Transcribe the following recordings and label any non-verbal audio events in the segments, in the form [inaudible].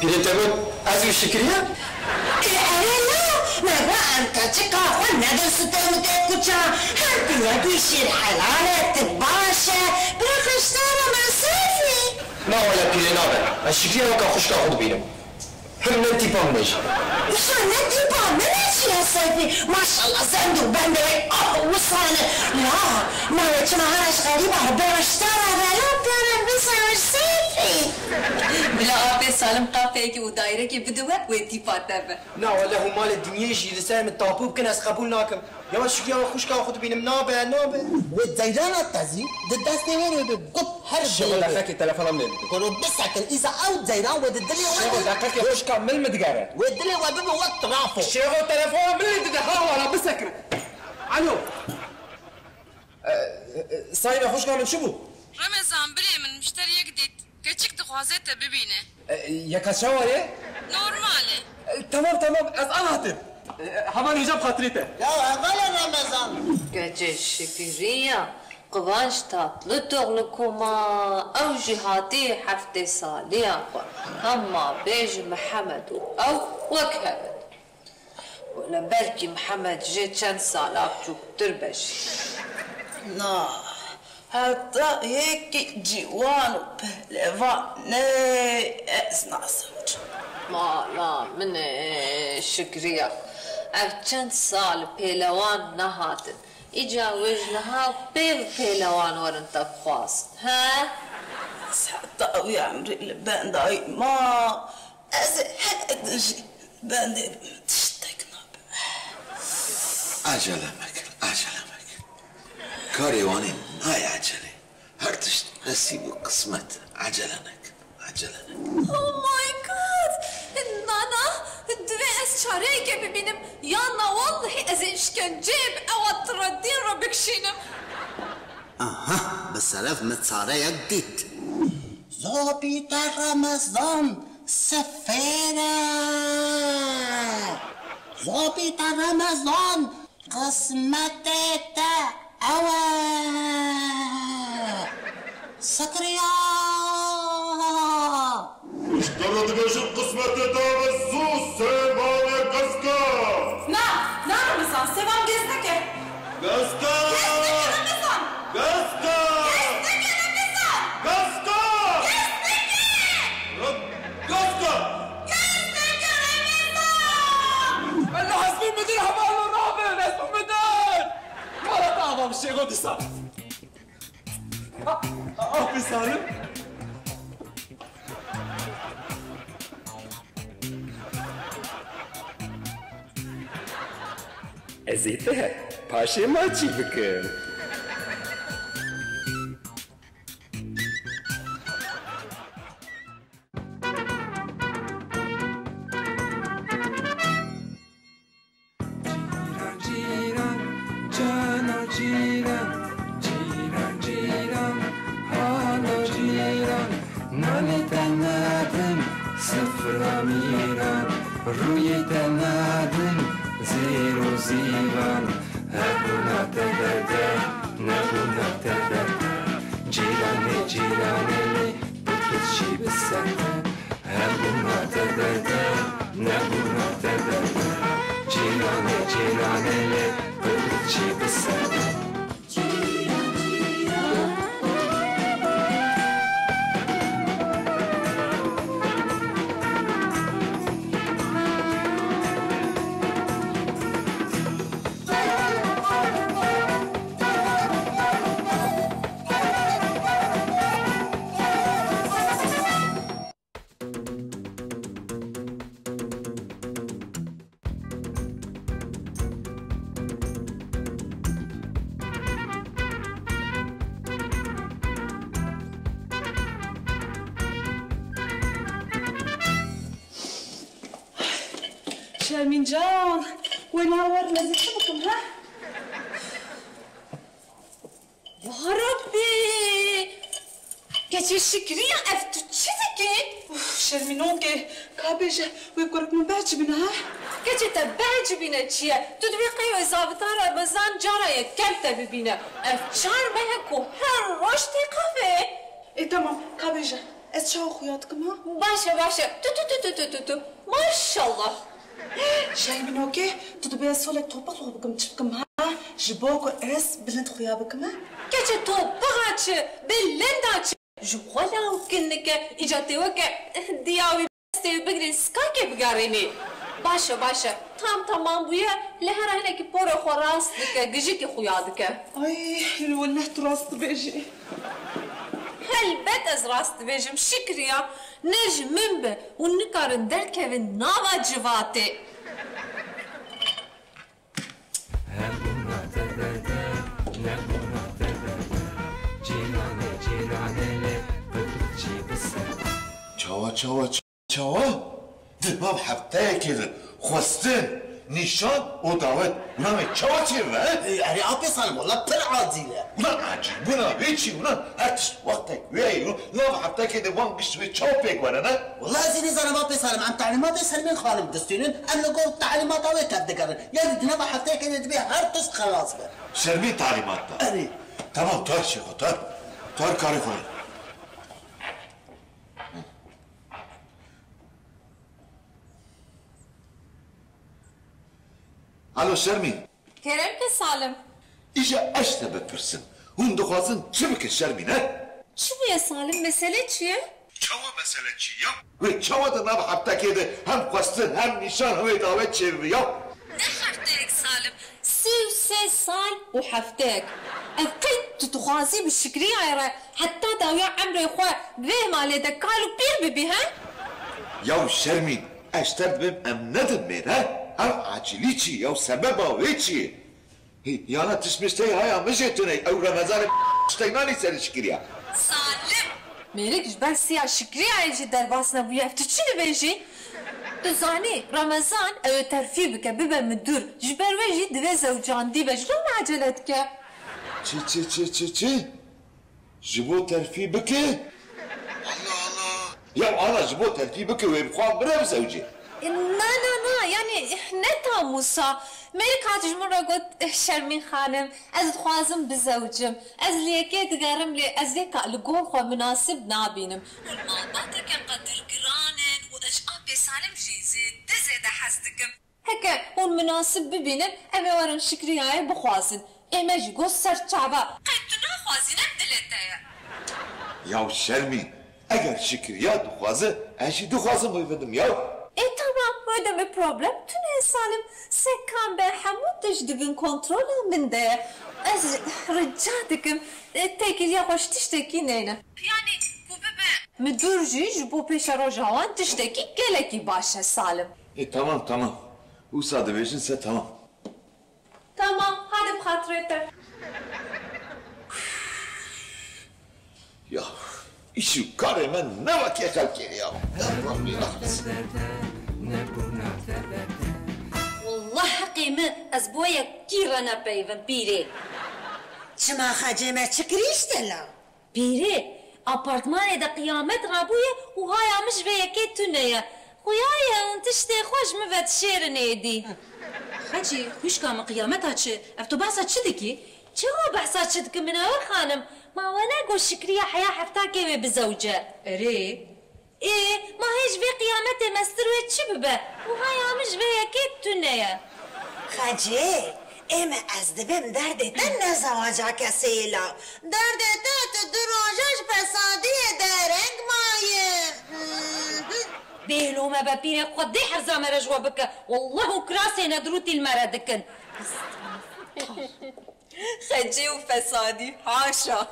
پیرتمت از وی شکریه اره نه نگه انت چه کافه ندرسته مده کچا هر بیادی شیر حلالت باشه برا خشتار مصرفی نه ولا پیره نابه از شکریه وکا خوش که خود بینم هم ننتی پام نیش وشا ندی با منه چی هستیفی ماشالله زندو بنده آه وصانه لا ما چما هرش غریبه برشتار ولا پیانم بسرش سیفی بلا آبی سالم بلا آبي سالم قافيك ودايرك بدوة ويتي فاتبة نا والله هو مال الدنيا يجي لسام الطابو بكن أسقبول ناكم يا واش يا خوش كا خد بينم نابة نابة والديران التازي دداستي وين بقط هر شغل دقيقة تلفون من كونوا بس كان إذا أو ديران وددلي شغل دقيقة خوش كا مل مدقارة ودلي وبيبه وطرافه شغل تلفون من ددها ولا بسكر ألو. صايبة خوش كا من شبو رمزان بلي من مشتري جديد Keçik dixwaze te bibîne. E, Yeka şeva ye? Normale. Tamam tamam ez anahtir. E, hemen hicap hatırı te. Ya evvel Ramazan. Gece şükriye. Kıvanç tatlı doğlu kuma ev cihadi hefte saliye var. Ama bej Muhammed ev vekhevet. Böyle belki Muhammed je çen salak çuktur beş. Nah. حتى هيك جيوانو وبهلفا ناقص نعصوت ما لا من شكريا أبتشن صال بيلوان نهاتن. إجا وجنها بيف بيلوان ورن تقواس ها؟ حتى ويا عمري لبان داي ما. أزهد باندي تشتكنا عجلة مكل عجلة مكل كاري وانين Hay acele. Artış nasibu kısmet. Acelenek. Acelenek. Oh my god. Nana, dve ez çare gibi benim. Yanna vallahi ez işkenceyim. Evattıra din rabik şinim. Aha, beselef metareye dit. Zobi de Ramazan sefere. Zobi de Ramazan kısmet ete. أوى سكريا اشترط بشق قسمة دار الزوز Tam z czego dysa? A, a, a pisany? Ezite, paşe maçı bıkın. روی تن عدل زیر و زیبا lezzetli bakın ha. Ya Rabbi. Geçişik günü ya eftu çizgi. Uf Şermin onge kabeje ve korkma belki bine ha. Geçete belki bine çiye. Tudviki ve zabıtara bezan caraya gel tabi bine. Ef çar meheku her roşte kafe. E tamam kabeje. Ez çağ okuyattık mı ha? Başa başa. Tu tu tu tu tu tu. Maşallah. شايفينوكي تطبيع سولي طوبق لغبكم تفكم ها؟ جبوك اس بلند خيابكم كاتش طوبغاتش بلنداتش جوالا وكنك إجاتيوك دياوي بستي بقري سكاكي بقاريني. باشا باشا تام تمام بويا لهرا هناك بوري خراس دك جيكي خيادك أي الولات راس بيجي. تبيجي هل بيت از راس تبيجم شكريا نج منبه ونكار ندر كيفن ناوا جواتي چاوا چاوا چاوا دمام nişan o davet. Ulan ben çavacıyım be. Yani abes hanım ulan pır acile. Ulan acil buna hiç ulan. Her vaktek ve ulan lav hatta ki de van kişi ve çavpek var ana. Ulan ziniz hanım abes hanım em talimat eserin hanım destünün em de gol talimat ve tebdikadın. Yani dine bak hatta ki de bir her tuz kalas ver. Sermi talimatla. Evet. Tamam tar şeko tar. Tar karı koyun. الو شرمی كرمك سالم ایجا اشتا بپرسن هون دخوازن چه بکن شرمی نه؟ شو يا سالم مسألة چیه؟ چاوا مسئله چی یا؟ وی چاوا دا نام حبتا کده هم خواستن هم نشان همه دعوت چه یا؟ ده حفتك سالم سي وسي سال وحفتك أبقيت تتخاصي بالشكرية عيرا حتى داويا عمري خوا بيه مالي دكالو بير ببي ها یا شرمی اشتر بیم ام ندم میره او عجلی چی یا سبب او چی یا نه تشمشته های همه او رمزار بشته نانی سرش گریه سالم میره گیش بر سیا شکری آیجی در باس نبوی افتو چی نبینجی تو زانی رمزان او ترفی بکه ببه مدور جش بر ویجی دوی زوجان دی بش رو معجلت که چی چی چی چی چی جبو ترفی بکه الله الله یا الله جبو ترفی بکه وی بخواه برم زوجی زوجي لا لا لا يعني نتا موسى مالك هاتج مرة قلت شرمين خانم از خوازم بزوجم از ليكي تقارم لي از ليك لقوم خو مناسب نابينم والمالبات كان قدر قرانن واش ابي سالم جي زيد دزيد حسدكم هكا والمناسب ببينم ابي ورن شكري هاي بخوازن اما جي قول سر تعبا قيتنا خوازين بدلتايا یا شرمی اگر شکریه دخوازه اشی دخوازم بایدم یا e bir problem. Tünel Salim sen kan be hamut dibin kontrol min de. Az rica dikim tekil ya hoş tişteki neyne. Yani bu bebe. Müdürcü bu peşe rojavan tişteki geleki başa Salim. E tamam tamam. Usa da vecinse tamam. Tamam hadi hatırete. Ya işi karıma ne vakit kalk ya. Allah bilahsın. والله قيمة أسبوعي كيرانا بيفن بيري شما خجمة شكريش دلا بيري أبارتمان دا قيامت رابوية وهاي مش بيا كي تنيا خويايا وانتشتي خوش مفت شيرني دي حاجی خوش کام قیامت چه افتو بحثا چه دکی؟ چه بحثا شدك من أول خانم ما وانا قول شكريا حياة حفتا كيمي بزوجة اره إيه ما هيش في قيامته ما استرويت شببه وهاي عمش بها كيت تنيا خجي اما از دبم درد تن زواجا كسيلا درد تات دروجاش بسادي دارك ماية. بيلو ما بابيني قد حرزا مرجوا بك والله كراسي ندروتي المردكن. خجي وفسادي حاشا.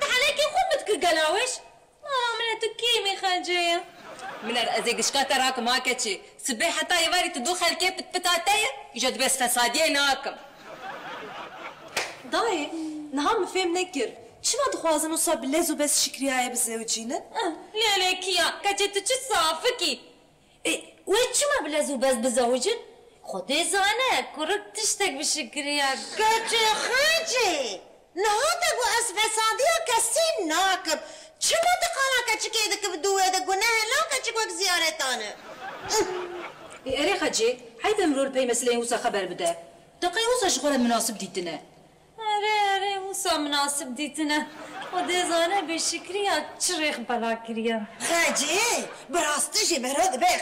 تعالي كي قمتك قلاوش من تو كيمي خجية من الأزيق شكاتا راكم هاكتشي سبيحة تاي واري تدوخ الكيب بتاتايا يجد بس فسادين ناكم داي نهام فيم نكر چی ما دخوازن اوسا بلز و بس شکریه بزوجينا لا لا كيا کچه تو چه صافکی؟ و چی ما بس بزوجین؟ خودی زانه کرک تشتک به شکریه. کچه خاچه نهاده بو از فسادی کسی كيدك بدوادك که كتشكوك زيارتانا اره خجي حيدا امرور بي مسلين اوسا خبر بده. دقي اوسا شغل مناسب ديتنا اره اره اوسا مناسب ديتنا وديزانه بشكريا تشريخ بلاكريا خاجي براستجي مرد بقي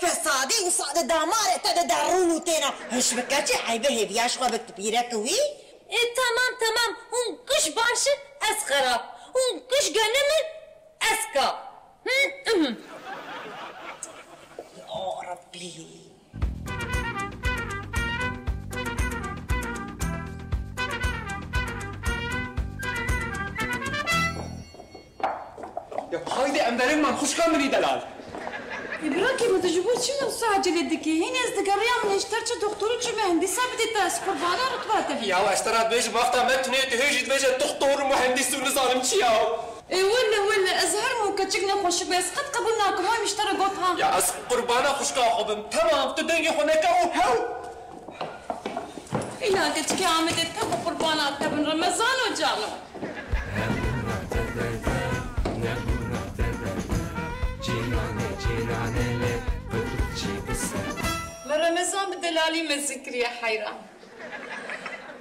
داماره وصاد دامار تد دارونو تینا. هش بكاتي عيبه هي شغل بكتبيرك کوی؟ ای تمام تمام. اون کش باشه قش خراب. اون کش قش من گنمه از کا يا ربي Ya haydi emberim man hoş kamini delal. براكي ما تجيبوش شنو ساعة دكي هنا ازدقاريا من اشترت دكتور شو مهندسة بدي تاس قربانة رتباتها Ya اشترات بيج بافتا متني تهجد بيج دكتور مهندس ونظام تشياو. اي ولا ولا ازهر مو كتشكنا خوش بس. قد قبلناكم هاي مش ترى يا أس قربانا خوش كاخبم تمام تدنجي هناك. وهو إلا إيه، كتكي عمد تبو قربانا تبن رمضان وجالو رمضان بدلالي من ذكري يا حيران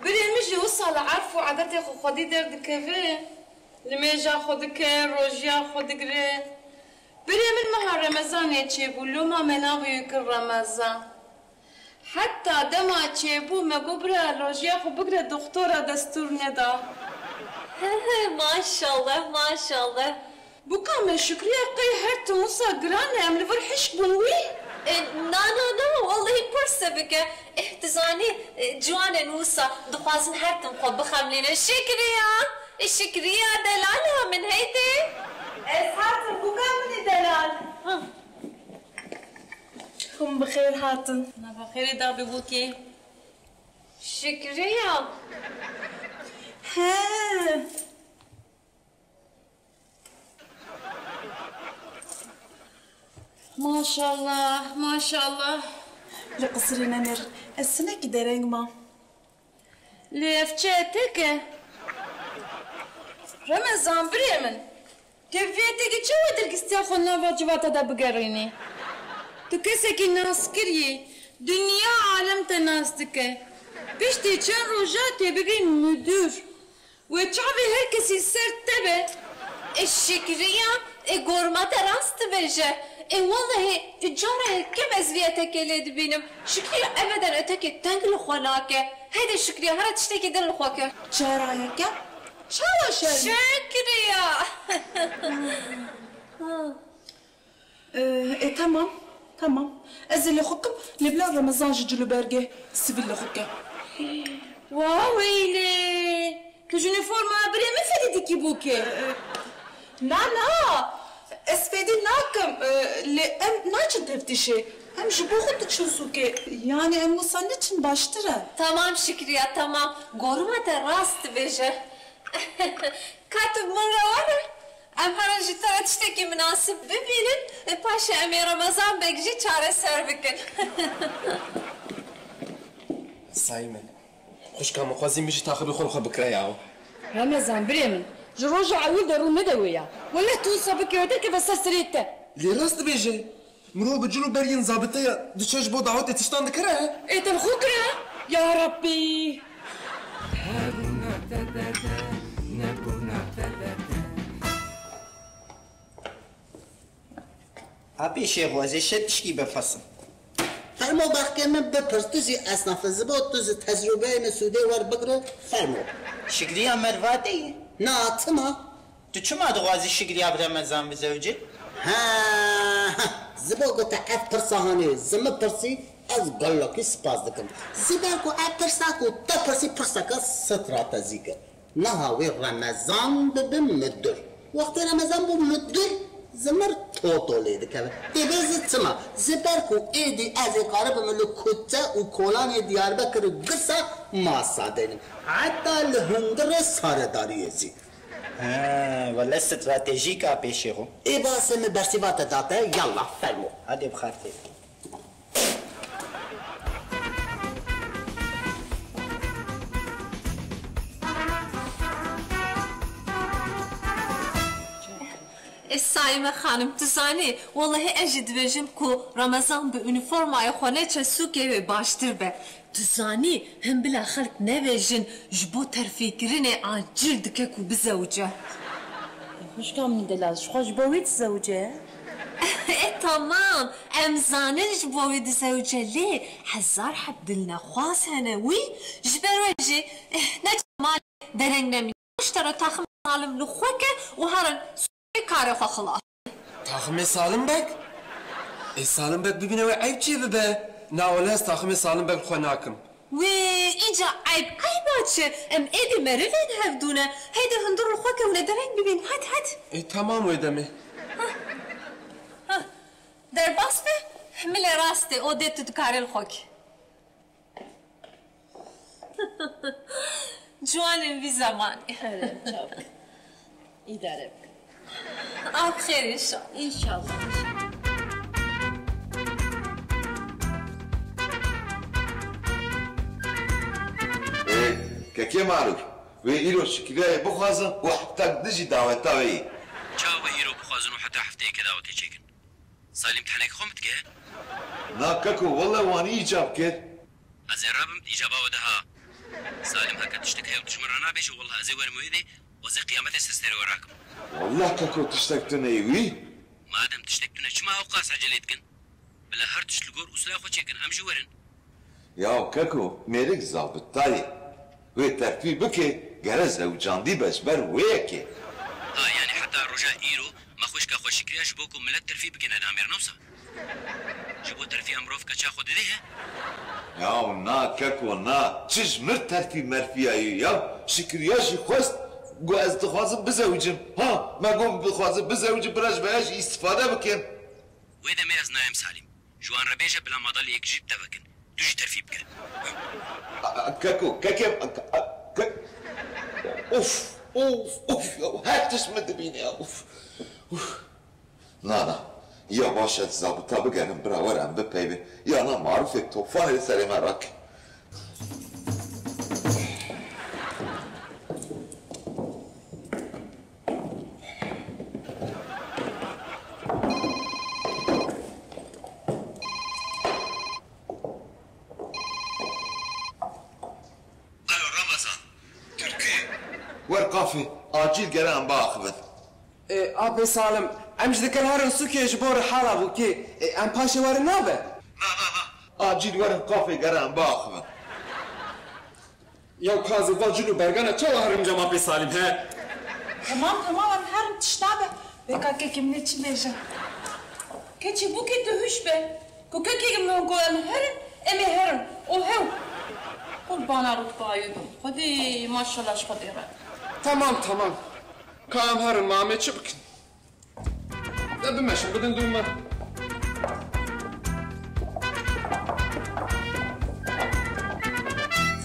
بلي مجي وصل عارفه عادتي خو خدي درد كفايه لمیجا خود که روژیا خود گره بری من مها رمزانه چه بو لما منابیو که رمزان حتی دما چه بو مگو بره روژیا خو بگره دختورا دستور ندا ماشاءالله ماشاءالله بو کام شکریه قی هر تو موسا گران ام لور حشک بنوی نه نه نه والله پرسه بکه احتزانی جوان موسا دخوازن هر تم خو بخملینه شکریه شکریا دلالا من هیته Ez hatun bu kamni delal. Kum bixeyr hatun. Na bixeyr da bi bu ki. شکریا He. Maşallah, maşallah. لقصرنا نر السنة كده Ramazan bremen. Devlete geçemedir istiyor konular vacivata da bu gerini. Tükese ki naskiriye, dünya alem tenastike. Pişti için roja tebiri müdür. Ve çabi herkesi sertte be. E şükriya, e gorma terastı beje. E vallahi e icara kim ezviyete geledi benim. Şükriye ebeden öteki tengil xolake. Hede şükriye harat işteki dil xolake. Çara herkese شالا شر شکریا [laughs] e tamam tamam ezil خوكم لبلا رمضان جلو برجه سيفيل خوكم واو ويلي كجوني فورما بري ما فادي ديكي بوكي لا لا اسفادي ناكم لأم ناچن تفتشي هم جبو خود تشوسوكي يعني ام مصنعتن باشتره tamam şükriya tamam gurmat rast beje Katip ام هر جی ترتشتی که مناسب ببینن پاش امیر رمضان بگجی چاره سر بکن سایمن خوش کام خوازی میشه تا خوبی خون خب کری یاو رمضان بری جروج عویل رو ندویا ولی تو صبح کرده که بس سریت لی راست بیجه مرو بجلو بریم زابطه دچش بو دعوت تشتان دکره ایتن خود کره یا ربی شيخ وزي شتشكي بفصل فرمو بخی من بپرس توزی اصناف زبا توزی تجربه مسوده ور بگره فرمو شكريا مرفاتي نه تما تو چما دغازي شكريا برمضان بزوجي ها زبا گوته اف پرساهانه زم پرسی از گلوکی سپاس دکم زبا کو اف پرسا کو تا پرسی پرسا کا سترا تزیگه نه هاوی رمضان ببین مدر وقت رمضان بو مدر زمر توتولي دكا تبيز تما زبركو ايدي ازي قارب ملو كوتا وكولان ديار بكر قصة ما صادين حتى الهندر سارداري يزي ها ولا استراتيجيكا بيشيغو اي باسم برسيبات داتا يلا فرمو هادي بخاطري السايمة خانم تزاني والله أجد بجمكو رمضان بأنفورما يخوني تشسوكي باشتر به تزاني هم بلا خلق نواجن جبو ترفي كريني عن جلد كاكو بزوجة مش كام ندلاز شخوا جبويت زوجة إيه تمام ام زانن جبويت زوجة ليه حزار حبدلنا خواس هنوي جبروجي نجمال درنجنا من اشترى تاخم عالم لخوكه وهرن kare xaxıla. Taxmi Salimbek? E Salimbek e bibine ve ayıp çevi be. Na olas taxmi e Salimbek xonakim. Ve ica ayıp ayıp açı. Em edi merivin hevdune. Hedi hındırul xokevne demek bibin. Hadi hadi. E tamam ödemi. Der bas be. Mile rastı o detut karel xok. [laughs] Cuanin bir zaman. Evet, çabuk. İdare et. آخر انشالله. شب کی مارو و ایرو شکیده بخوازم و حتی دیجی دعوت تایی چه و ایرو بخوازم و حتی هفته که دعوتی چکن سالم تنه خم تگه نه کاکو ولله وانی ایجاب کرد از این رابم ایجاب و دهها سالم هکت شد که هم دشمن را نبیش و ولله از این ور میده و از قیامت استرس را راکم والله كاكو تشتكتنا يوي ما دام تشتكتنا شما اوقاس عجل يتكن بلا هر تشتلقور اسلا اخو تشكن امشي ورن؟ ياو كاكو ميريك زابط تاي وي ترفي بكي غرز أو جاندي بس بر ويكي. ها يعني حتى رجاء ايرو ما خوش كاخو شكرياش بوكو ملت ترفي بكي أنا امير نوسا. جبو ترفي امروف كاشا خود ديها ياو نا كاكو نا. تشج مر ترفي مرفي ايو ياو شكرياش خوست. خوست قو از دخوازم بزوجم ها ما قوم بخوازم بزوجم براش بهاش استفادة بكن وێ دەمێ ئەز نایم سالیم جوان ڕەبێژە بلا مادەڵ یەکژیب دەبکن توش تەرفی بکە كاكو كاكو كا- اوف اوف اوف هات تشمد بيني اوف اوف لا لا يا باشا الزابطة بقرن برا ورم ببيبي يا انا معروفك توفاني لسري ورقافي اجيل قران باخذ إيه أبي سالم أمش ذكر هارن سوكي جبور حالا بوكي إيه أم باشا وارن نابه اجيل ورقافي قران باخذ يا كازي فالجلو برغانا تو هارن جمع بي سالم ها تمام تمام ام هرم تشتابه بكا كيكي من تشي بيجا كيتشي بوكي تهوش به كو كيكي من قول ام هرم امي هرم Tamam tamam. Kam her mame çıbıkın. Ne bilmeşim, bugün duyma.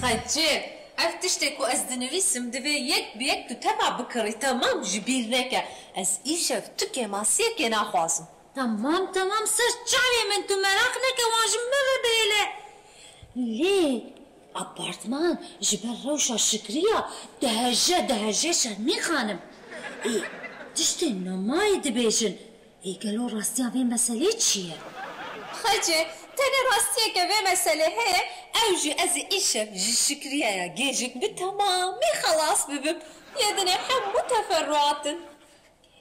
Hacı, ev tişteku ez dinivîsim divê yek bi yek tu teva bikirî tamam ji bîr neke. Ez îşev tu kemasiyekê naxwazim. Tamam tamam sir çavê min tu merak neke wan ji min bibêle. Lê آپارتمان جبر روش شکریا دهجه دهجه شر می خانم. ای دشتی نمای دبیشن ای گلو راستی آبی مسئله چیه؟ خاچه تن راستی که به مسئله هه اوجی از ایش شکریا یا گیجی بی تمام. می خلاص ببب. یه دنی هم متفرقات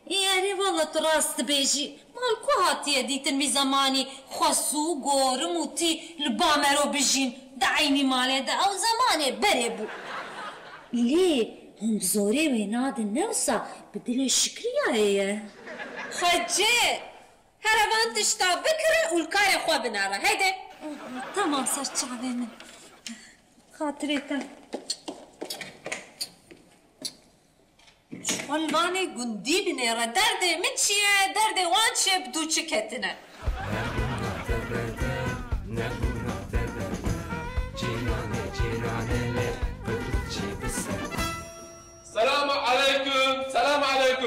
یعنی والا تو راست بیشی مال کو هاتیه دیتن می خاصو خواستو گارمو تی لبامه رو بیشین د عینی ماڵێ دا ئەو زەمانێ هم زوره و هەم زۆرێ وێ نادن نەوسا بدلێ شکریایە خەجێ هەرەوان تشتا بکرە ئولکارە خوا بناره هەیدێ تمام سەر چاوێ من. خاترێتە چۆلوانێ گوندی بنێرە دەردێ من چییە دەردێ وان چێ بدو چ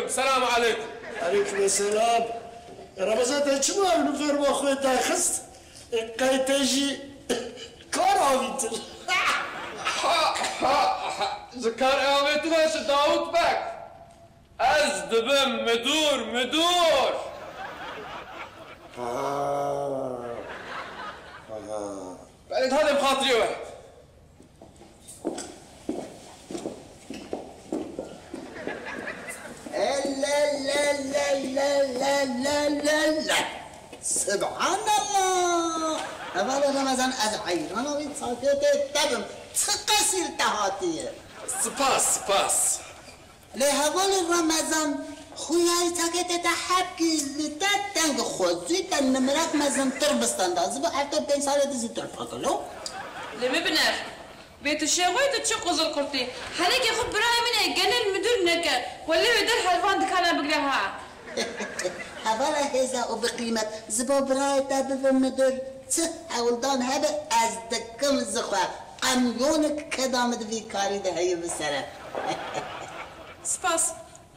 السلام عليكم. عليكم السلام. رمضان من غير ما خويا تاخست كاي تجي كاراويتر ها ها ها. زكاراويتر داوت باك از دبم مدور مدور. آه. ها ها بعدين هذا بخاطري واحد لا لا لا لا لا سبحان الله اول رمضان از ایران آمید ساکت دبم چه قصیر تهاتیه سپاس سپاس لحوال رمضان خویای تاکت تا حب گیزلی ده تنگ خوزی تا نمرک مزن تر بستند از با افتا پین سال دیزی تر پاکلو لی بنر بيت الشيخ الشاوي تتشقز القرطي حليك يا خب رأي مني قال المدير نكا ولا يدير حلفان دكانا بقلاها هبالا [laughs] هذا وبقيمة زباب راي تابب المدير. تسه ولدان هبا أزدكم الزخوة قميونك كدا مدفي كاري ده هي بسرة سباس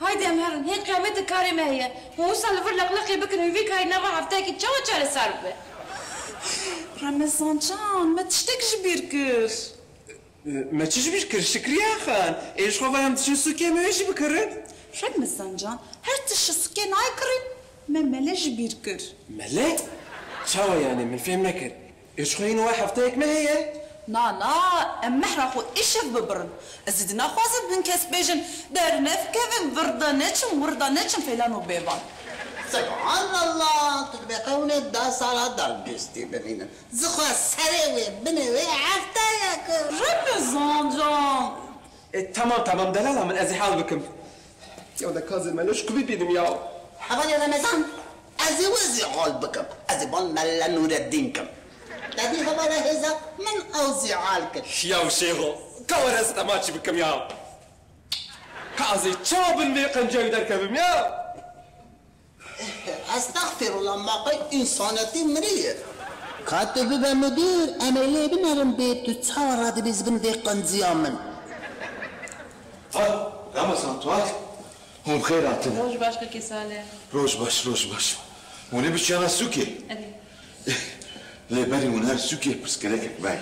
هاي دي أمهرن هي قيامة كاري ما هي ووصل لفرلق لقي بكري يفيك هاي نبع عفتاكي تشوى تشاري سربة رمزان جان ما تشتكش بيركش ما تشش بكر شكريا خان ايش خو فهم تشو سوكي ما ايش بكرن رمضان جان هر تشسكي نايكرين ما ملاش بيركر ملك شاو يعني من فهم نكر ايش خوين واحد حفتاك ما هي نا نا ام محرقو ايش ببرن ازدنا خوازب من كاس بيجن دار نف كيفن بردانتشم وردانتشم فيلانو بيبان سبحان الله. تبقون الداس على دار بيستي بنينا زخوا سراوي بنوي ياكو رب الزنجان تمام تمام دلالة من أزي حال بكم يا دا كازل مالوش كبير بيدم يا حبالي يا مزان أزي وزي حال بكم أزي بان ملا نور نوردينكم لدي خبر هزا من أوزي عالكم يا شيخو كورس تماشي بكم يا كازي تشوبن بيقن جاي دركم يا Estağfirullah makı insaneti mriye. Katibi ve müdür emeli binerim beytü çağıradı biz bin dekan ziyamın. Var Ramazan tuval. Hum hayratın. Rojbaş ka kesale. Rojbaş rojbaş. Onu bir çana suki. Evet. Eh, le beri unar suki pırskelek ekmeği.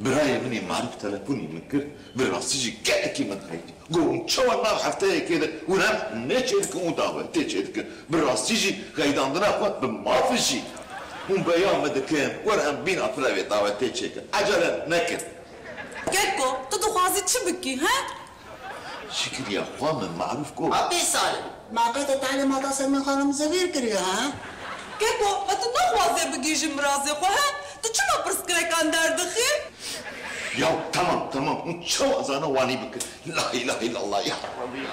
براية مني معرف تلفوني من كده براسيجي كده كيما تخيلي قوم شو النار حفتايا كده ونام نشيلك ودابا تشيلك براسيجي غايد عندنا اخوات ما فيشي ومبيا مدكام ورهم بينا فلاوي دابا تشيلك عجلا نكد كيكو تدو خازي تشبكي ها؟ شكري يا اخوان من معروفكم ابي سالم ما قيت تعلم هذا سلمان خانم زغير كريها ها كيكو ما تنخوازي بقي جمرازي خو ها؟ Ты чего пырская кандардыхы? Ya tamam tamam. Çav azana vani bıkı. La ilahe illallah ya Rabbi.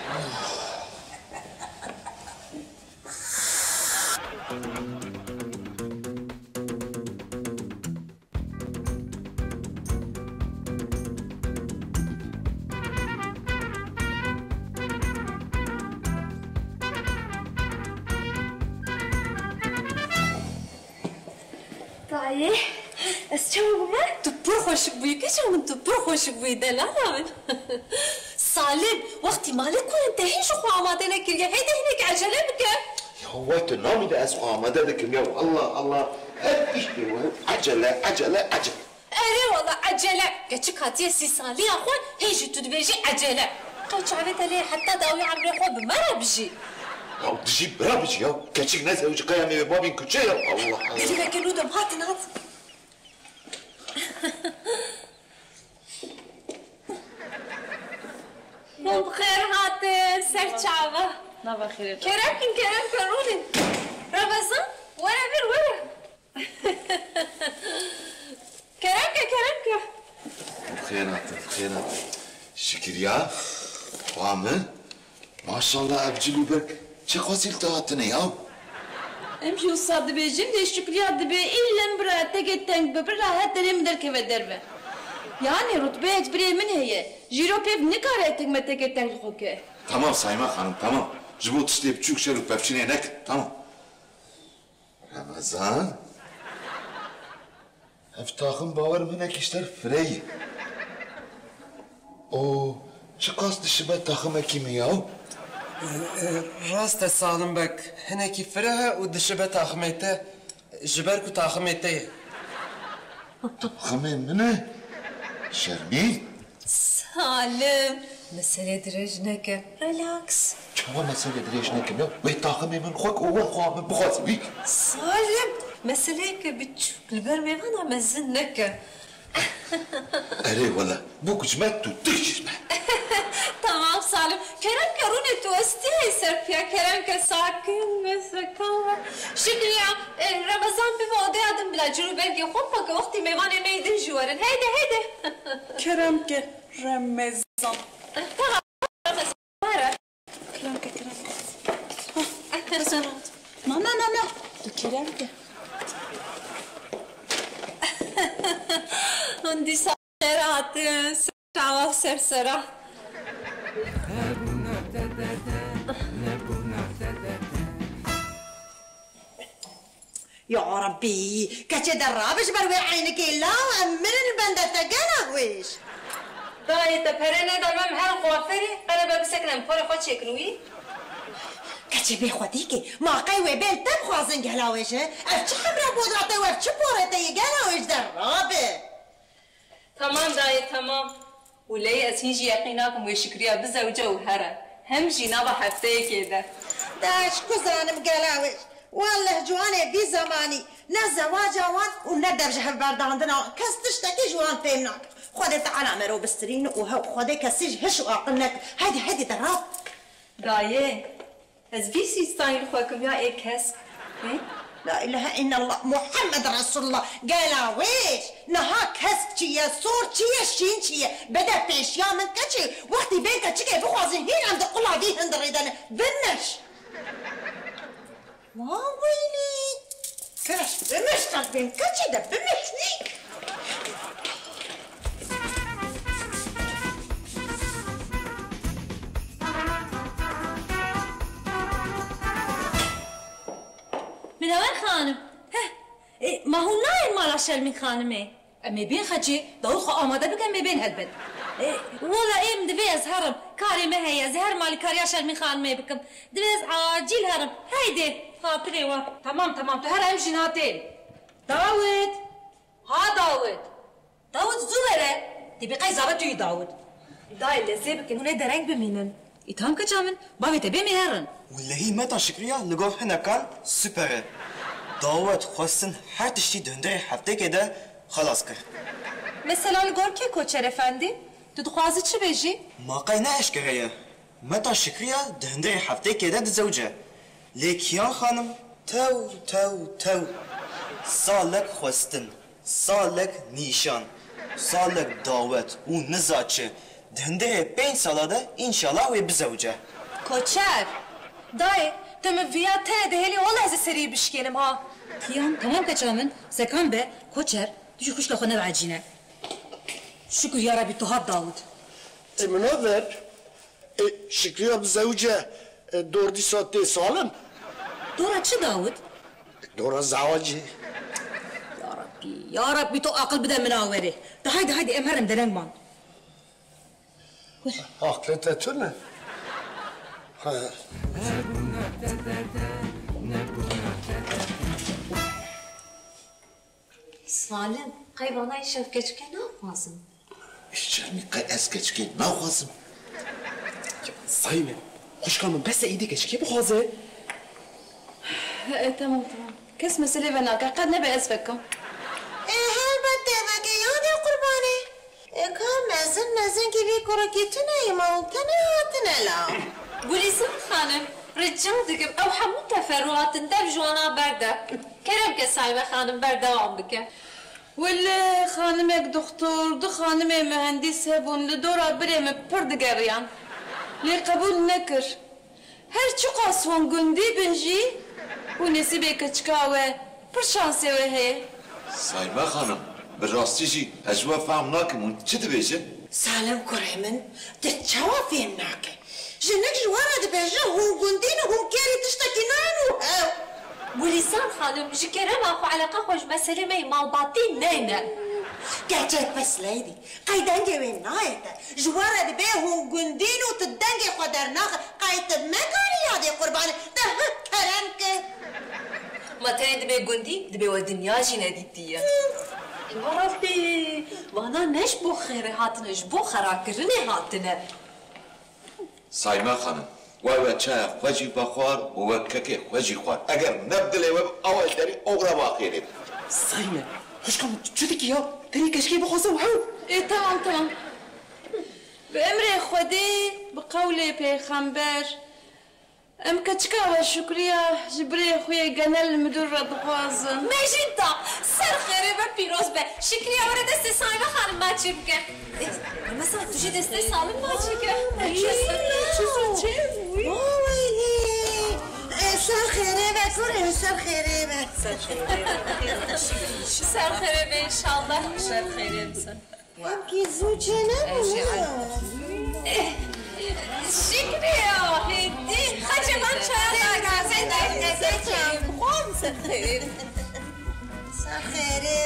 استوعب تبرخو شبوي. كيش من تبرخو شبوي دلان [laughs] صالب وقتي مالك؟ وانت هيش خو عمادنا كل هيدا هناك عجلة بك يا هو تنامي ده اسخو عمادنا كل يا الله الله. إيش عجلة عجلة عجلة. أري والله عجلة. قاتشك هاتي سي صالي أخوان هيجي تدبيجي عجلة. قاتش عرفت لي؟ حتى داوي عمري أخوان بمربجي أو تجيب رابج يا. كاتشك ناس أو جقايا مي بابين كوتشي الله الله. كانوا دم هات ناس. هاتي نهات مو بخير هاتي سرچاوة نا بخير كرمكن كرم كروني رمضان ورا بير ورا كرمك كرمك خيرات خيرات شكر يا وعمل ما شاء الله أبجلي بك شو قصيل تهاتنا يا امشي وصاد بيجين دي شكريا دبي إلا مرا تجد تنك ببرا هات دري مدر كيف دربه يعني رتبة بري من هي جيرو بيف نكارتك ما تجد تنك خوكه Tamam Sayma Hanım tamam. Zıbut isteyip çık şerif pepçine nek. Tamam. Ramazan. Eftahın bavar minek işler frey. O çıkas dışıma takım ekimi ya. راست سالم بك هناك فرها ودشبه تاخمته جبرك تاخمته تاخمي منه شرمي سالم. مسألة درجنك ريلاكس شو مسألة درجنك لا ويتاخمي من خوك وهو بخواتي بيك سالم. مسألة بتشوف البرمي أنا مزنك अरे वाला वो कुछ मैं तू tamam Salim. Kerem ka runetu astiye serpiya. Kerem ka sakin ve sakava. Şükriya, e, Ramazan bir ve odaya adım bila. Curu belge hoppa ka vakti mevan emeydin juvarın. Heyde heyde. [laughs] Kerem ka Ramazan. Tamam. Ramazan. Para. Kerem ka Kerem ka. [laughs] Ramazan oldu. Nana nana. Kerem ka. سرسرة يا ربي كتدرى باش بروي عينك إلا من البندا تاكانا ويش دغني طيب، تفرنا دابا مع القوافري أنا بابا ساكنه مفورا خوات شكنوي كتبي خواتيكي ما قيوي بال تاب خوازنك على وجه افتح حمرا بودرا طيوه في تشبوري تيقانا ويش درابي تمام داي تمام. ولي أسيجي يقيناكم ويشكريا بزوجة وهرة شکریا بزا و جوهره هم جنابا هفته که داش کزانم گلاوش والله جواني بي زماني. نه زواج وان و درجة برداندن آوان کس تشتکی جوان فهم خودي تعال عمرو بسترين وهو خودي كسيج هش وعقلك هادي هادي دراب. داية از بيسي ستاين خوكم يا اي إيه؟, إيه؟ لا إله إلا الله. محمد رسول الله. قال ويش؟ نها كسب چيا صور چيا شين چيا بدأ پیش يا من كچي وقتي بينك چيكي بخوازين هين عند قلا دي هند ريدان. بنش ما ويلي. كاش بمش. قلبين كچي ده بمشني منور خانم Heh, e, mahunlayın malaşel min hanımı. Mebin hacı, davul amada bir mebin elbet. Valla em dibez harım, karime heyez, her mali karyaşel min hanımı bikim. Dibez acil harım, haydi. Ha pireva. Tamam tamam, her hem jinat değil. Davut. Ha Davut. Davut zuvere. Dibi kayzaba tüyü Davut. Dayı lezzebekin, hune dereng biminin. Иҭамка чамын, бавете бе меярын. Уллахи метан шикрия, лугов хенакан süperi. Davet xwestin her tiştî döndeyê heftekê de xelas kir. Mesela li gor koçer efendi? Tu dixwazi çi bê jî? Maqey ne eşkere ye. Meta şikriya döndeyê heftekê de dizewce. Lê kiyan xanim tew tew tew. Salek xwestin, salek nîşan, davet û nizaçe. Дендере пень салада, иншаллах ве бзавча. Koçer, dayı, tümü viya te de heli ol ezi seri bişkenim ha. Kiyan, tamam kaçamın, sekan be, koçer, düşü kuş lakona ve acine. Şükür ya Rabbi tuhaf Davud. E münavver, e, Şükrü abi zevce, e, dördü saatte sağlam. Dora çı Davud? Dora zavacı. Ya Rabbi, ya Rabbi to akıl bir de münavveri. Da haydi haydi emherim denen man. Akletetü ah, ne? Ha. İsmail'im, hayvana işe geçken ne yapmasın? İşçilikte es geçken ne yapmasın? Sayın, hoş kalmın. Bese iyi de geçken bu hazır. E, tamam tamam. Kes meseleyi ben akar. Ne be es bekkam? E, eh, elbette. Ve yani kurbanı. مازن مازن كيفي كوركيتنا يا موتنا هاتنا لا قولي سم خانم رجال دقم او حمو تفرعات دب جوانا برده كرم كسايمة خانم برده وعم بك ولی خانمک دکتر دو خانم مهندس هبون لدورا بریم پر دگریان لی قبول نکر هر چی قاسوان گندی بنجی و نسیبه کچکاوه پر شانسه و هی سايما خانم براستیشی اجوا فهم ناکمون چه دو بیشه؟ سالم کره من ده چوا فهم ناکه جنک جوانا دو بیشه هون گندین و هون کاری تشتا کنانو ولسان خانم جكرام اخو على قهوة مسألة ما مالباطين نانا قاعدت بس ليدي قايدان جوين نايتا جوارا دبيهم قندين وتدنجي خود در قايت قید كاري هذه قربانة ده كرنك ما تاني دبي قندي دبي ودنياجي نادي Ya Rabbi, bana هات نش xeyri hatınış, bu xarakırını hatını. سایما خانم و چه خوشی بخوار و ککی خوشی خوار. اگر نبدل و اول داری اوغرا باخیره سایما خوش کم چو دیگه یا؟ داری کشکی بخوزه و ای تمام تمام به امر خودی به قول پیخمبر ام کچکا و شکریا جبری خوی گنل مدور را دخوازم مجیدا سر خیره و پیروز به شکری آوره دست سایمه خانم بچه بکن مثلا توشی دست سالم بچه کن سر خیره و کنه سر خیره و سر خیره به انشالله سر خیره بسن هم کی زوجه شكرا هدي خجل من شاهدك عزيزك خمسة خير سر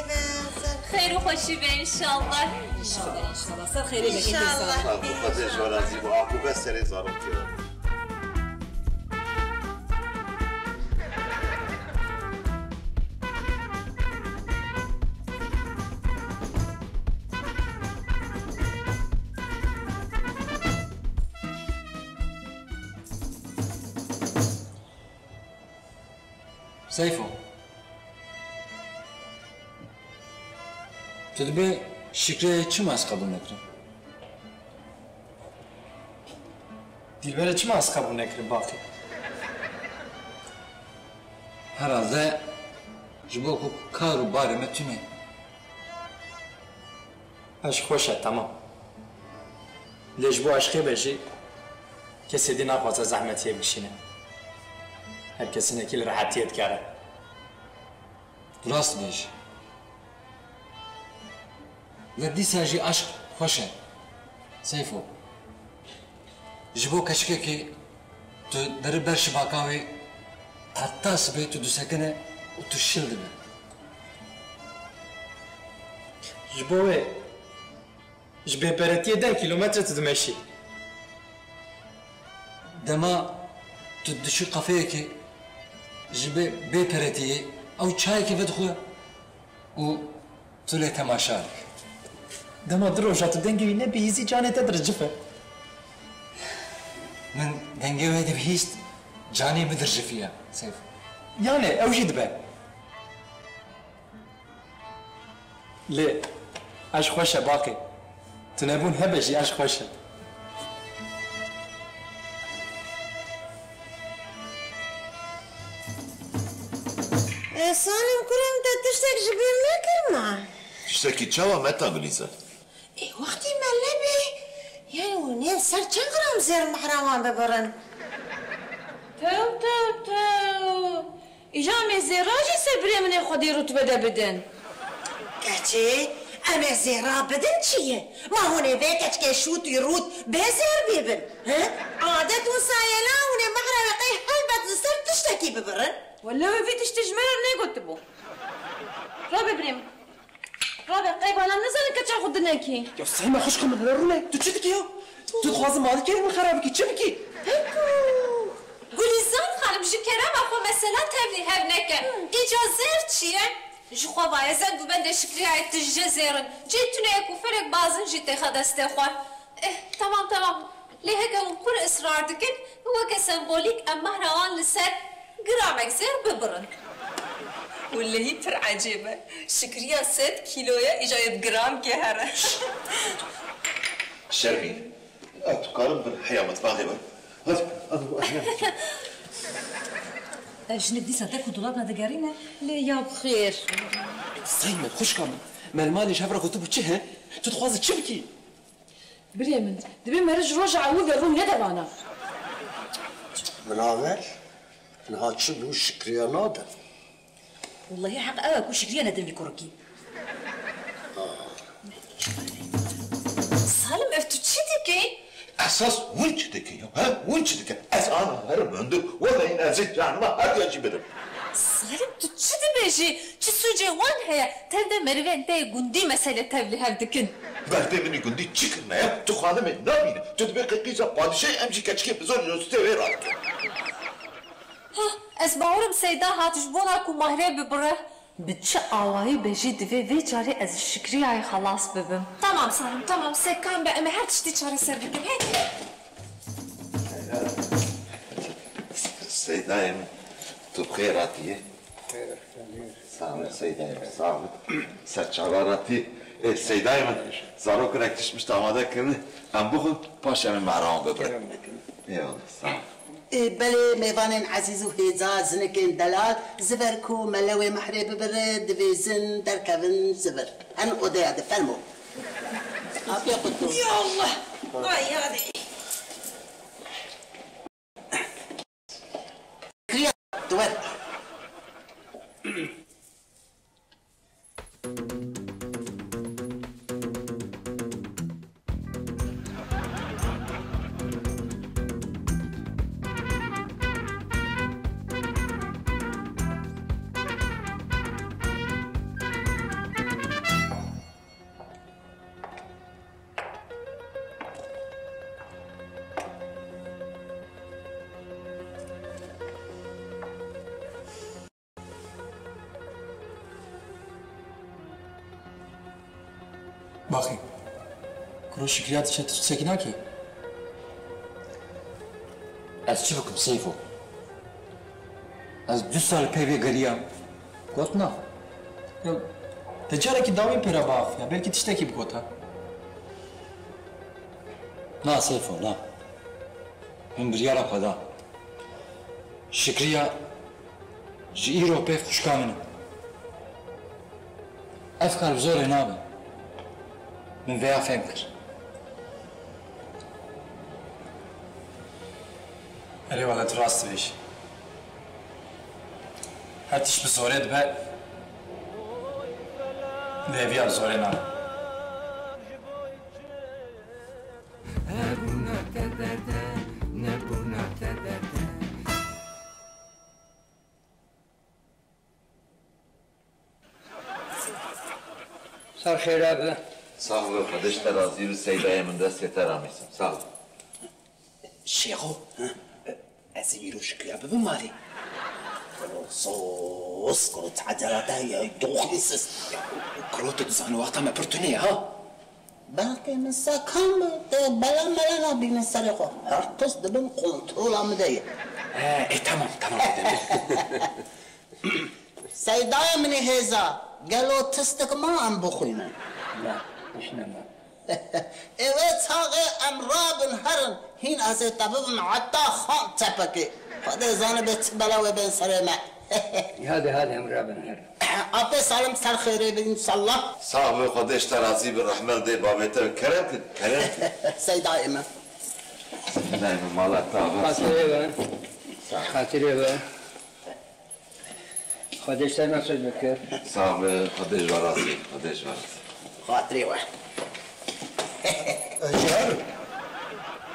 به خیر و خوشی به انشالله انشالله سر خیره به انشالله خوب خودش جوان رزیب و آقوبه سر زارو کرد سيفو تدبه شکره چی ماس از قبول نکرم؟ دیلبره چی ماس از قبول نکرم باقی؟ هر از ده جبو کو کارو بارمه تونه اش خوشه تمام لجبو عشقه بشی کسی دی نخواسته زحمتیه بکشینه هر کسی نکیل راحتیت کرده rast bêj li dîsa jî aşk xweş e seyfo ji bo keçikekê tu derî ber şibaka wê heta sibê tu dusekine û tu şil dibe ji bo wê ji bêperetiye den kîlometre tu dimeşî dema tu dişî qefeyekê جبه بپرتیه أو چای که ود خواه و تله تماشا دما دروشا تو دنگوی نبی ایزی جانه تدر جفه من دنگوی دب هیست جانه بدر جفیه سیف. یعنی أو جد به لی اش خوشه باقی. تنبون هبشی اش خوشه persone u kojem da ti štek že bil nekirma. Štek i čava meta gniza. E, vakti me lebi, yani u njen sar çan gram zer mahraman bebaran. Tev, tev, tev. İcam ezeraji sebremine khudi rutbede bidin. Kaçı? اما زیرا بدن چیه؟ ما هونه ویکش که شوتی رود بزر بیبن عادت و سایلا هونه محرم قی حلبت زسر تشتکی ببرن ولا ما في تشتجمر نيقول تبو رابع بريم رابع قيب انا نزل كتشا خدناكي Ya Sayma hoş kalmadın Rune. Tu çıdık ya. Tu xwazim malı kerim xarab ki çim ki. گلیزان خانم جی کرم اخو مثلا تبلی هف نکه اجازه چیه؟ جی خوا بایزن بو بنده شکری ayet تجه زیرن جی تونه اکو فرق بازن جی تخا دسته خواه اه tamam tamam لهكا ونكون اصرار دكن هو كسمبوليك اما روان لسر Gramek ser bibirin. هي تر عجيبة. شكريا ست كيلويا ایجایت گرام که هره شرمین اتقارب من حیامت باغبه هذا هذا أحيانا أه، شنو بدي صدق ودولابنا دقارينا لي يا بخير. سايمة خوش كامل. مالماني شافرة كتب تشه تتخوز تشبكي. بريمن دبي مرج رجع عوض الروم يدبانا من عمل مناور انها تشبه شكريا نادر والله حق أوك وشكريا ندم بكركي سالم افتو چی دیگه؟ أساس وين تدك يا ها وين تدك أنا هرب عندك ولا ينزل يعني ما هاد يجي بدم سالم تو چی دی بیجی؟ چی سوچه وان هیا؟ تبده مروین ده گندی مسئله تبلی هف دکن بلده مني قندي تشكرنا يا تخانم نامين تدبي قيقيزة بادشاي أمشي كتشكي بزور يوستي ويرات ها از باورم سیدا هاتش بونا کو مهره ببره بچه آوایی بجی دوی وی چاره از شکری های خلاص ببم تمام سالم تمام سکان به اما هر تشتی چاره سر بکن هی سيدايم تبخيراتي سامي سيدايم سامي سچاراتي سيدايم زارو كنك تشمش داماده كني ام بخو پاشم مرام ببر يلا سامي بله میوانین عزیز و هیزا زنکین دلال زبر کو ملوی محری ببره دویزن در کون زبر. ان اوده یاد فرمو. آبیا قطو يا الله. هاي هذه كريا دوات Şükriyat Çekiner ki. Ez çibukum Seyfo. Ez dü sal pevye gariya. Gotna. Ya, tecareki davin pera bağf ya. Belki tişteki bu gota. Na Seyfo, na. Hümbriyala pada. Şükriya ji îro pêv xuşka min in. Ev kar bi zorê nabe. Min vêya fêm. Eyvallah, rast beş. Her tiş bir zor edbe. Deviya zor enan. Sağ şehir abi. Sağ ol kardeş teraziyü Seyda Emin'de seter amisim. Sağ ol. Şeyh o. أسير شكلها بمالي صوص كروت حجراتها يدوخ يسس كروت تزان واطا ما برتوني ها بلكي من ساكم بلا ملا نبي من سرقه هرتس دبن كنترول عمدية اي تمام تمام سيدايا من هذا قالوا تستك ما عم بخوينا لا إحنا ما إيه تاغي امراض هرن هين از طبيب عطا خان تبكي خدا زانا بيت بلا وبين سلامة [laughs] هذا هذا رابن ربنا أبي سالم سر خيري بإن شاء الله سامي خدا اشترازي بالرحمن دي بابيتا كرم كد كرم سيد دائما دائما مالا تابع خاطري بان خاطري بان خدش تر نسوی بکر. سام خدش برازی خدش برازی خاطری وقت اجر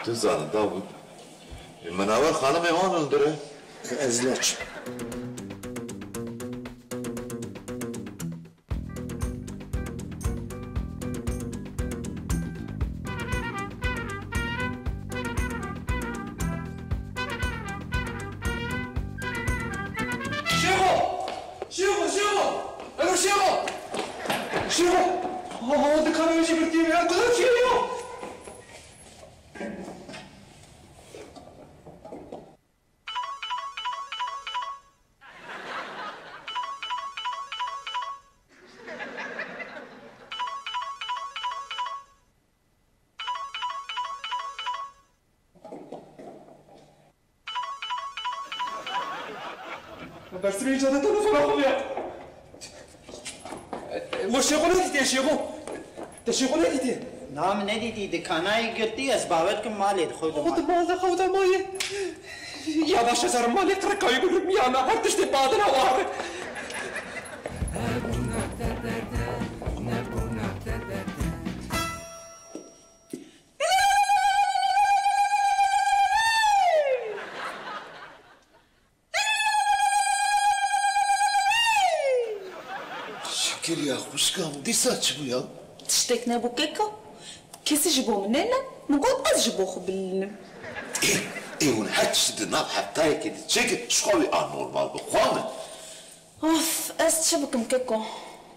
Tu zanetda bû. Menava xanimê wan hildire. Ezlaç. Versi bir icadı telefona oluyor. مشتقونه دیدی شیبو تشیقونه دیدی نام ندیدی دکانای گردی از باور که مالید خود خود مال خود مایه. یا باشه سر مالک رکایی بگرم یا نه هر تشتی بادن آواره. ya kuşkam disa çı bu ya. تشتكنا بوكيكا كيس جيبوه من هنا نقول أجيبوه بال E un haç de nak hatta ki çek şkovi anormal bu khuame. أوف أس شبكم كيكو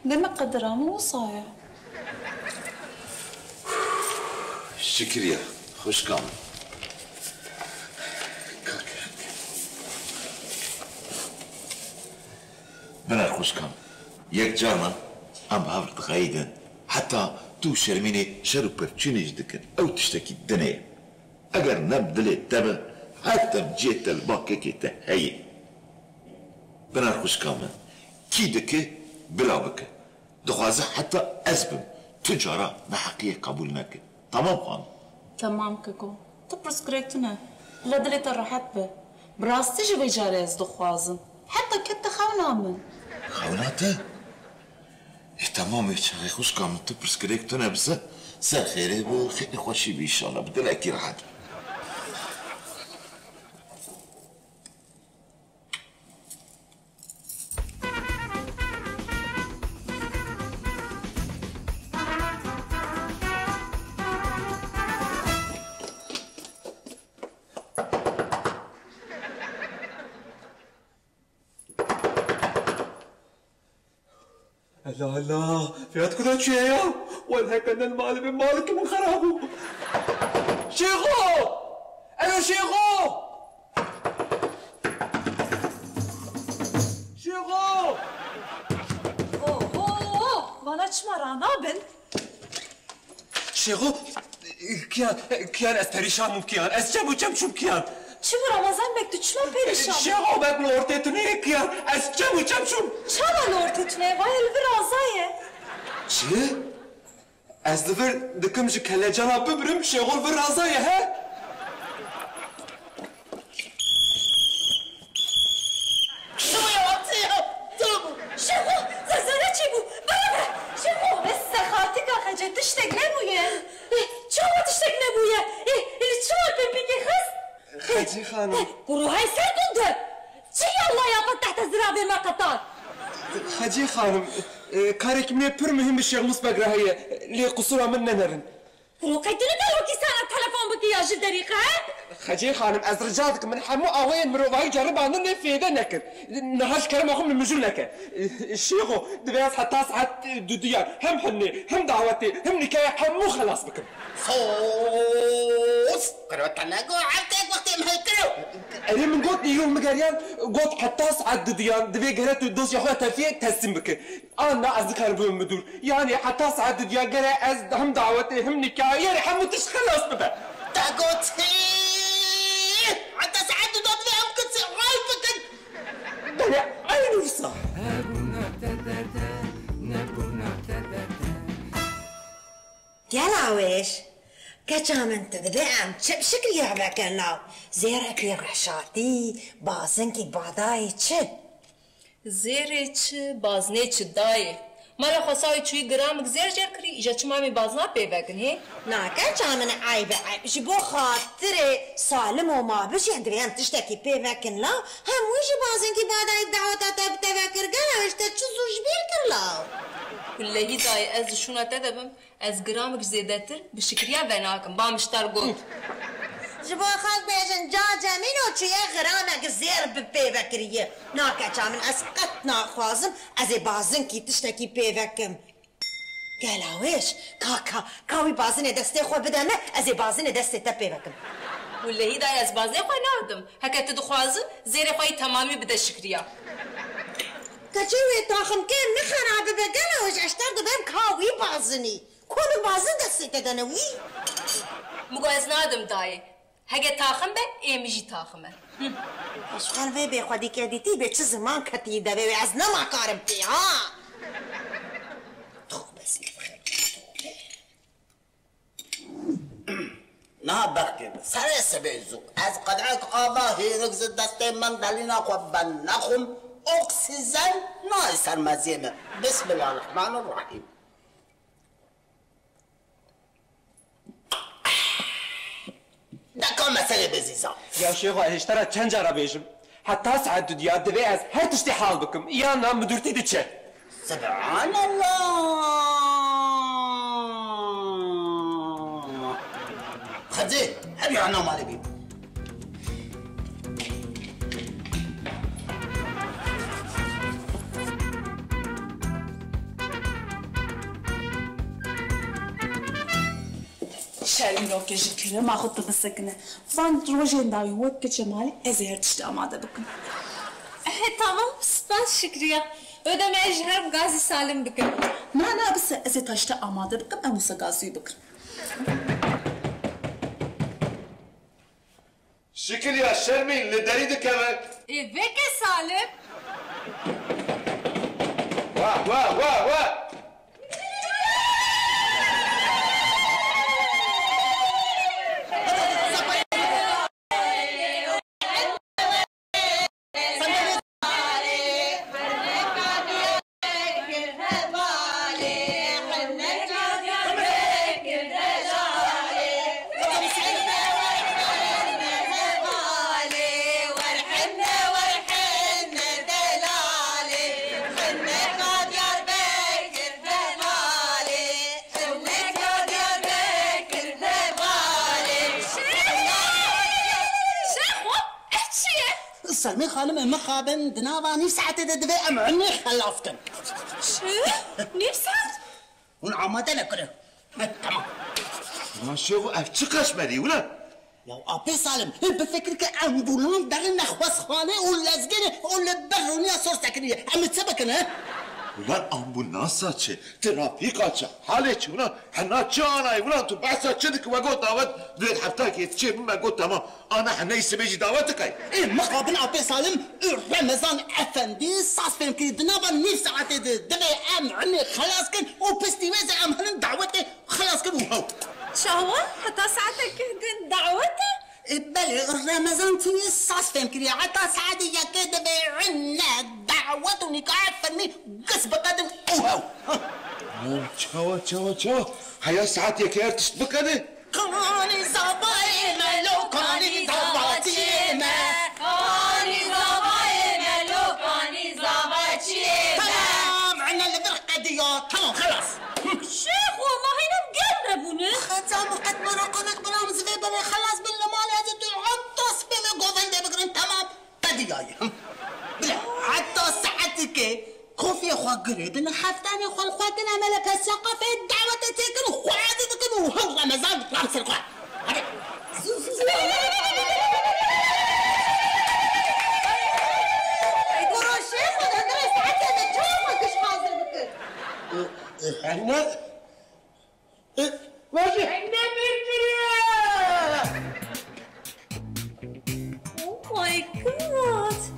ديما قدرة مو صايع Şükür ya kuşkam. من الخشكم يك جانا ام هافرت غايدا حتى تو شرميني شرب بفتشيني جدكن أو تشتكي الدنيا. اگر نبدل التبع حتى مجيت الباكي هي بنار خوش كامل. كي دكي بلا بك. دخوازه حتى أزبم. تجارة محقية قبول ناكي تمام خان. تمام كوكو تبرس كريكتنا لدلت الراحت به. براستي جبي جاري از دخوازم حتى كنت خونا من خوناته؟ ای تمام چه خوش کامتو پرسکریکتو نبسه. سر خیره بو خیلی خوشی بیشانه بدلکی راحت بود لا لا فيها تكون شيء والهيك ان المال من مالك من خرابه. شيخو! ألو شيخو! شيخو! اوه bana çmara nabin شيخو كيان كيان أستريشان ممكن اسجم وجم شو كيان؟ Çi bu Güçme perişan. Şeva ben lortetine kıyar. Ez çabı çabşum. Çava lortetine vay elvir azaye. Çi? Ez diver dikim ji kelecana bibrim şehol vir he? الشيخ مسبق راهي لي قصورها من نهر لو قيت لك الوكي صار التلفون بك يا جد ريقه خجي خانم از ازرجاتك من حمو اوين مرو واي جرب عندن فيدا نكر نهاش كلام آخو من مجلك الشيخو دبياس حتى ساعات دوديا هم حني هم دعوتي هم نكاية حمو خلاص بكم صوص قربت على عبتك وقت مهكرو أنا من قوت يوم مقريان قوت حتى ساعات دوديان دبي قرات الدوس يا خويا تفيه تهسم بك أنا ازك هربون مدور يعني حتى ساعات دوديان از هم دعوتي هم نكاية حمو تش خلاص بدا تاقوتي بله عین دوستان گلاوش کچام انت دبعم چه بشکل یا بکناو زیرک یا رحشاتی بازنکی بادای چه زیره چه بازنه چه دایه دایە مەلا خۆساوی چوی گرامک زێر جێر کری ئیژە چمامی بازنا پێڤەکن هێ ناکەچا من ئایبە ji بۆ خاطرێ سالم و ما بژێن دوێن تشتێکی پێڤەکن لاو هەموویژی بازنکی بادایی داوەتا تە تەڤەکردگەنەوەشتە چ زوش بیر کرد لاو kulehî dayê ez şûna te debim ez giramik zêdetir bi şikriya venakim bamiştar got جبا خلق بیشن جا جمین و چیه غرام اگه زیر بپیوه نا کچا من از قط نخوازم خوازم از بازن کی تشتکی پیوه کم گلاویش کا کا کاوی بازن دست خواه بده از بازن دست تا پیوه کم بلهی دای از بازن خواه نادم. حکت دو خوازم زیر خواهی تمامی بده شکریا. کچه وی تاخم که نخرابه به گلاویش اشتر دو بهم کاوی بازنی. کنو بازن دسته دنوی مگو از نادم دایی هگه تاخم به ایمجی تاخمه اشغال وی به خودی که دیتی به چه زمان کتی ده وی از نما کارم پی ها؟ تو بسیر نه بخیر. سر سبه زو. از قدرک آبا هیرک زد دست من دلینا خود بند نخوم. اکسیزن نای سرمزیمه بسم الله الرحمن الرحیم. دکا مسئله بزیزا یا شێخۆ هێشترا چەند جارە بێژم حتا سعات دودیا دەبێ ئەس هەر تشتی حاڵ بکەم یان نا مدورتی دچێ سبحان الله خدي هبي عنا مالي بيه شەرمیرۆکە ژکرە ماخۆت بسەکنە فان ڕۆژێن داوی وەک کە جەمالی ئەز هەر تشت ئامادە بکەم He tamam spas Şükriye Ödemeye ji her gazi salim bikin نا نا بسە ئەزێ تاشتە ئامادە بکەم ئەم وسە گازوی بکەم شكريا شرمين لدريد كمان Evet Salim. واه واه واه واه بابن دنابا نفسعت تدفع أم عني خلافكن. شو؟ نفسعت؟ ونعمت أنا كله تمام ما شوفوا افتشقش أه، مالي ولا؟ لو آبي سالم بفكرك أمبولان دارنا خواس خانه ولا زقنه ولا برونيا صور سكريه أم تسبكن ها؟ ولن أمبونا ساتشي ترافيكا تشا حاليش ولا حنا تشانا ولا تو بس تشدك وقو داوت دير حفتاك يتشي بما قو تما انا حنا يسبيجي داوتك اي مقابل ابي سالم رمضان افندي ساسفين كي دنابا نيف ساعات دبي ام عني خلاص كن وبستي ويزا ام هنن دعوتي خلاص كن شو هو حتى ساعتك كن دعوتي بل رمضان تيني ساس فهم كريا عطا سعادي يا كده بيعنا دعوة ونكاعد فرمي الناس بقدم. قوهو شوا شوا شوا هيا ساعات يا كير تشتبك هذه كوني صبايمة لو كوني ضبطيمة كوني صبايمة لو كوني ضبطيمة تمام عنا الفرقة ديو تمام خلاص. شيخ والله هنا مقربوني ختام قد برقونك برام زبيبة خلاص بالله ما لازم تعطس بلا قوفن دي بقرن تمام. قد جاي يا خو قريد أنا حفتاني خو الخوا ملك الثقافة الدعوة تتكن خو عادي تكن وهو ما زال راس الخوا إحنا ماشي إحنا بنجري Oh my god!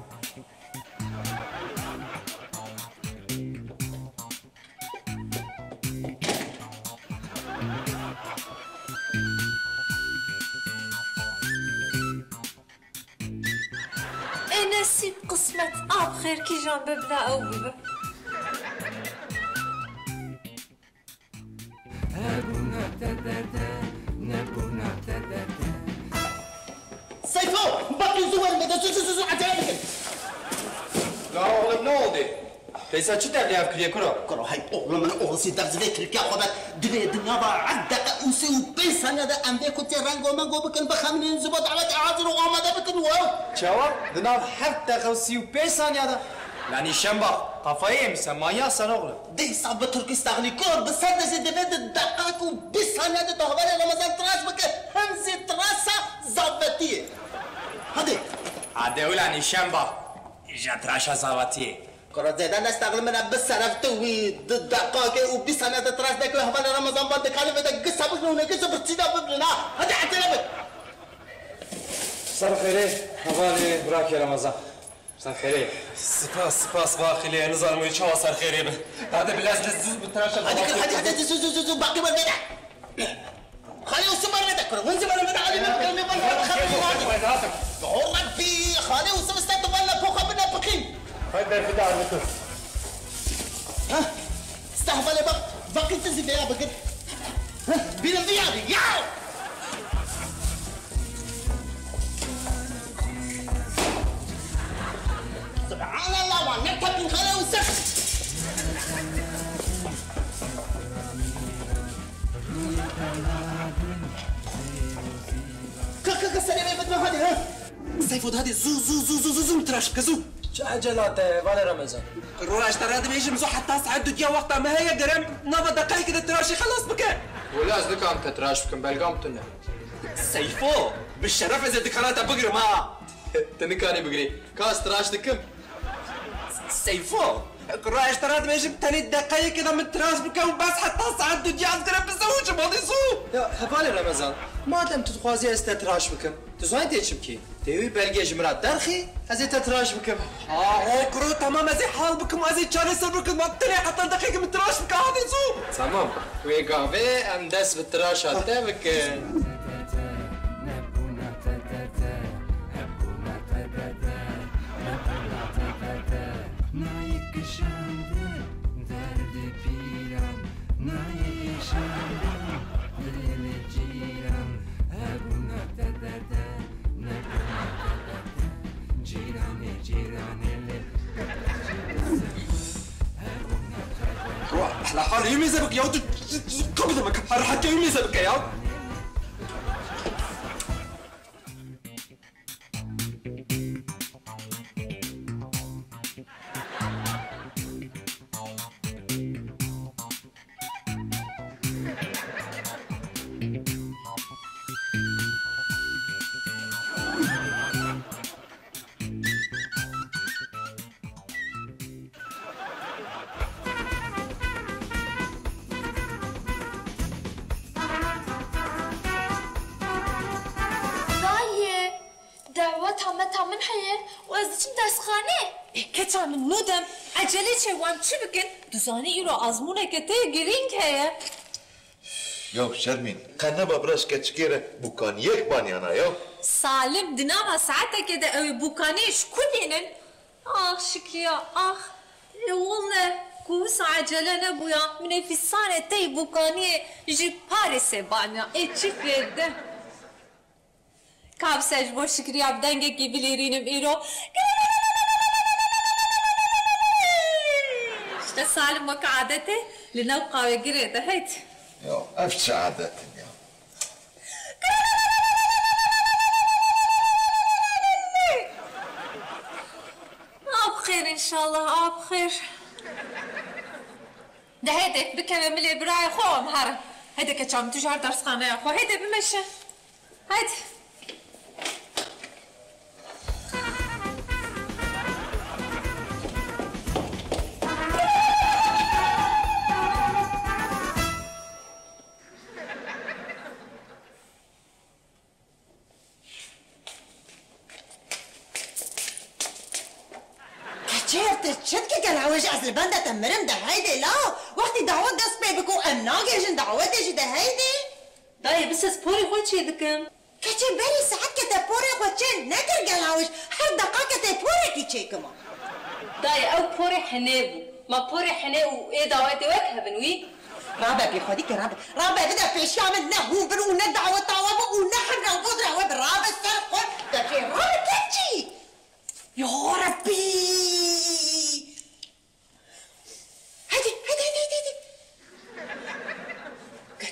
après qui j'en peux là Seyfo! Bak yüzü vermeden sus sus sus acele edin. La oğlum? كيسا تشتا لي هاك لي كرو هاي أو لما أو سي دار زي كل كا دنيا با عدا اوسي وبيس أنا ام بيكو تي رانغو مانغو بكن بخمن زبط على تعاذر وما دا بكن واو تشاو دنا حتى اوسي وبيس أنا دا يعني شنبا قفايم سمايا سنغل دي صعب تركي استغني كور بس هذا زي دبي دقاك وبيس أنا دا تهبل لما زال تراس بك همزي تراسا زابتيه هادي هادي شمبا نشنبا جاتراشا زابتيه كرة زيد أنا استغل منها بالسرف توي ضد دقاقي وبصنعة تراس داك الهبل رمضان بدك خلف داك قصة بكنا هنا قصة برتينا ببنا هذا اعترافك صار خيري حوالي براك يا رمضان صار خيري سباس سباس باخي لي نزار مي شو صار خيري هذا بالله زز بالتراش هذيك الحديث حديث زوز زوز باقي ما بدع وسمر لي ذكر وين سمر ما تعلم ما تكلم ما تخلي ما تخلي ما خلي وسمر تخلي ما تخلي ما تخلي Hadi bir daha bir kız. Hah? Stahbale bak. Vakitte zinde ya bakın. Birinci yarı. Ya! Subhanallah ne takın kare usak. Kalk kalk sen eve bakma hadi ha. Sayfod hadi zu zu zu zu zu zu tıraş kızım. عجلات ولا رمزان الروح ترى هذا بيجي مزوح حتى عدو دقيقة وقتها ما هي قرام نظر دقايق كده تراشي خلاص بكى ولا زدك عم تتراش بكم بلقام تنا سيفو بالشرف إذا دكانات بقري ما. [laughs] تنكاني بقري. كاس تراش دكم سيفو. الكروع اشترات ما يجيب ثاني دقايق كده من التراس بكاو باس حتى ساعات دنيا عزقرا بزوج ما يصوم يا حفالي رمضان. ما دام تتخوازي استتراش بكم. تزوين تشبكي تيوي بلغي جمرات درخي ازي تتراش بكم. آه, آه، كرو تمام ازي حال بكم ازي تشارس بكم. ما تلي حتى دقيقة من التراش بكا هذا يصوم تمام. وي كافي ام دس بالتراش هذا بكم بکن احلى حال يمي زبك يا ودو قبضك حتى يمي زبك يا یا شرمین قنه ببرش کچکیره بکان یک بانیانا یا سالم دناما ساعته كده اوي بوكانيش كلين اخ شكريا اخ إيه والله كوس عجلة نبويا من في السنة تي بوكاني جي باريس بانيا اي تشفيد كاب ساج بو شكريا بدنگه كي بليرينم ايرو شتا سالم وكعادته لنبقى وقريته هيت یا افش عادت یا آب خير ان شاء الله آب خير ده هيدا بكم ملي براي خو مهر هيدا كتشام تجار درس خانه يا خو هيدا بمشي هيدا وجه از بندا تمرم ده هيدي لا وحدي دعوات ده سبابك ام ناجي جن دعوات إيش ده هيدي داي طيب، بس سبوري خوتشي دكم؟ كتي بري ساعات كتا كتبوري خوتشي نكر جلاوش هر دقاقة بوري كي كما. داي أو بوري حنابو ما بوري حنابو إيه دعواتي واكها بنوي رابع بيخديك رابع. رابع بدا في شيء عمل نهو بنو ندع وطاوب ونحن وبدر وبرابع السرقون ده في رابع كتشي يا ربي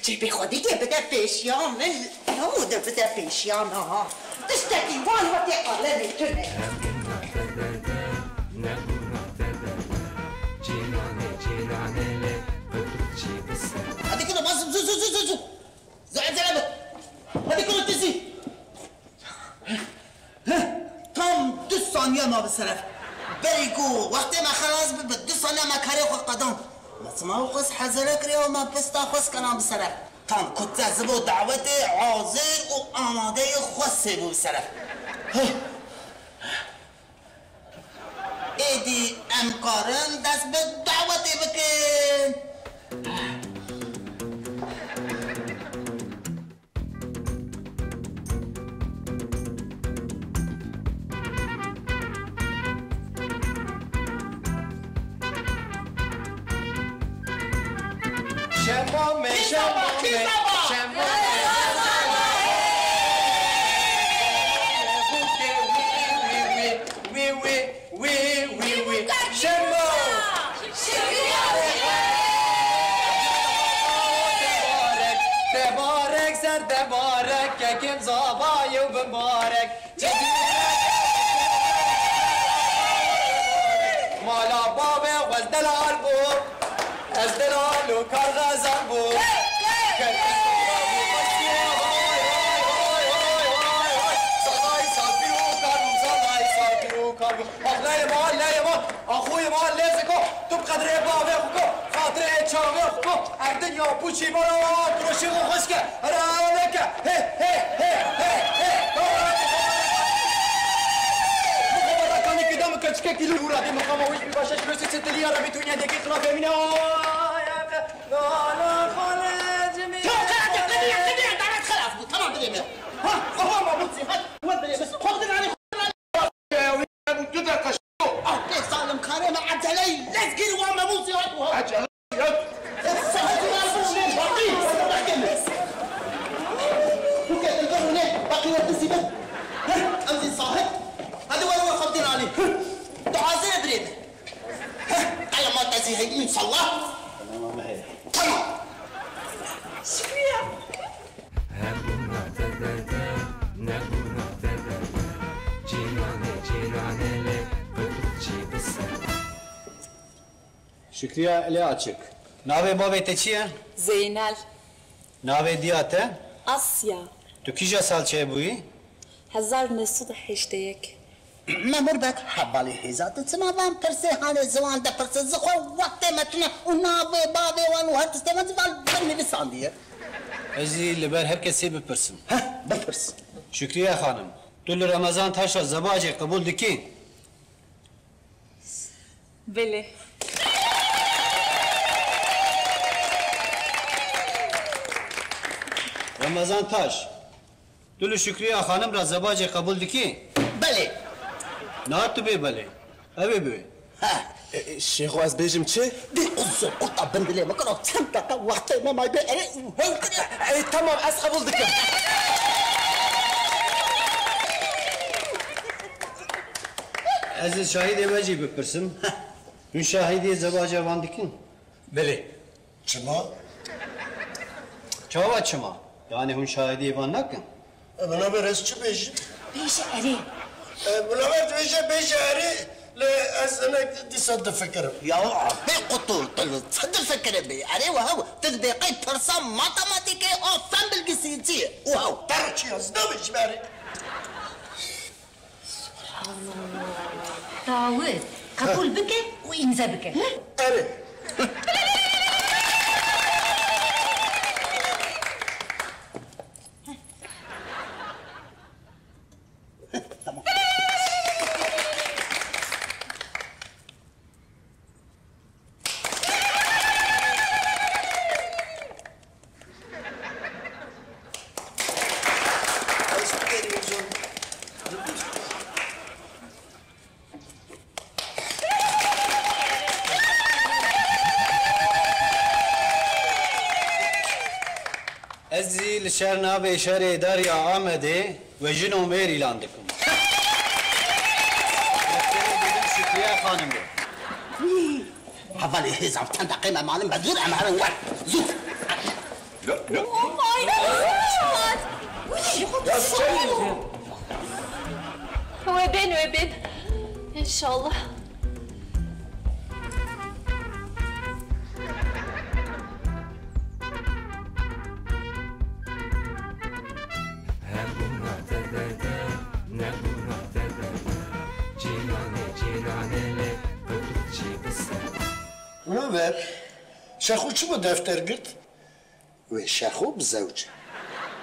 چه به خودی که بده پیشیام بوده بده پیشیام ها دست دیوان ها دی آله می‌تونه هدی کنو بازم زو زو زو زو زعب زعب هدی دو ثانیه ما بسرف بریگو وقتی ما خلاص بود دو ثانیه ما کاری قدم ما مصموقس حزلك اليوم پستا خس کنم بسرف كان كنت زبو دعوتي و آماده خس بو بسرف ایدی امکارن دست به دعوتي بکن. şambome, şambome, şambome. Tebarek ser tebarek, kekim zavayı mübarek. قدره باوه خوکو خاطره چاوه خوکو. اردن یا پوچی مرا دروشی خوش که رانه که هه هه هه هه كتشكا كيلو الورا ديما قماويش باش جلوسي ست ليا راه بيتونيا ديك يقرا فيها منها لا لا خالد مي تو قاعد قديع قديع تعال خلاص تمام بلي ها هو ما بصي هات ودي بس خذ شکریه الی açık. Nave babete çiye? Zeynel. Nave diyate? Asya. Tu kija salçe buyi? هزار نسود حشتيك مامور بك حبالي هزات تسمع بام برسي هاني زوان ده برسي زخو وقت متنا ونابي بابي وان وهات استمع زبال بني بساندية Ezi liber herkesi bipirsim. Heh, bipirsim. Şükriye hanım. Tülü Ramazan taşa zabacı kabul diki. بله Ramazan Taş. Dülü Şükriye hanım ra zabace kabul diki. Beli. Ne yaptı be beli? Evet e, be. Ha. Şeyh az bejim çi? Di uzun kota bendile makara çam dakika vakti imam aybe ere hey tamam az kabul diki. Aziz şahit evacı bıpırsın. Hün şahidi zabaca vandikin. Beli. Çıma? Çava çıma. Yani hün şahidi van nakin. Bana biraz çı beji. بيش أري Buna beji beji ari. لا أنا تصدق فكرة يا بي قطول طلع تصدق فكر بي علي وهو تدبي قيد برسام ماتماتيكي او فهم بالقسيتي وهو تركي أصدق باري داود قبول بك وإمزا بك أري Ezi li şer nabe şerê Derya Amedê ve jino mêr îlan dikim. Defterê dedim Şükriye Hanım be. حفالي هيز عم تندقي ما معلم بدور عم عم وقت زوف لا لا Oh my god! وين وين ان شاء اونو ver. شخو چی با دفتر گرد؟ Ve شخو bizavc.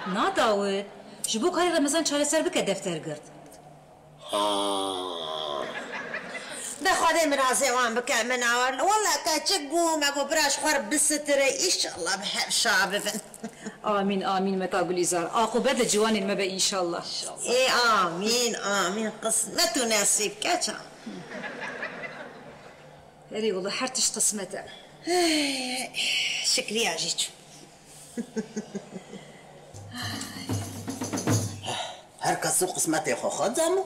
نا ve. جبو کاری رمزان remezan سر bike دفتر گرد به خواده من آزوان بکه من آورن والا که چه گوم اگو براش خوار بستره ایشالله به هم شابفن آمین آمین متا گلیزار آخو بد جوانی ما به ایشالله ای آمین آمین قسمت و نصیب کچم هري والله حرتش قسمته شكري عجيتو [laughs] هركا سوق قسمتي خو خدامو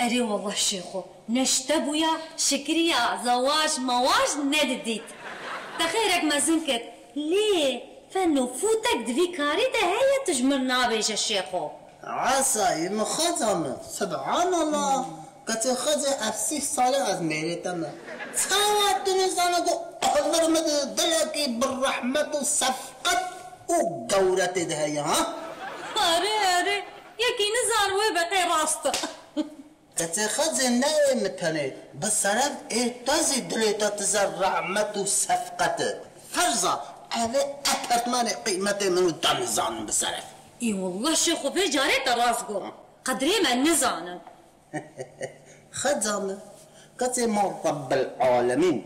أري والله شيخو نشتبو يا شكريا زواج مواج ندديت تخيرك ما زنكت. ليه؟ فنو فوتك دفي كاري ده هي تجمر نابيش الشيخو عسى مخدمة سبحان الله. كتخزي أفسي صالة أزميري تما تساواتني زانكو أحضر مد دلكي بالرحمة صفقت وقورة دهيا ها؟ أري أري. يكي نزار ويبقي راست كتخزي نايم تاني بسرد إيه تازي دليتا تزر رحمة صفقت فرزة هذا أبرتمان قيمة من الدم زان بسرد. إي والله شيخو في جاري تراسكو قدري ما نزانن نزانم خزانة كتي مرتب العالمين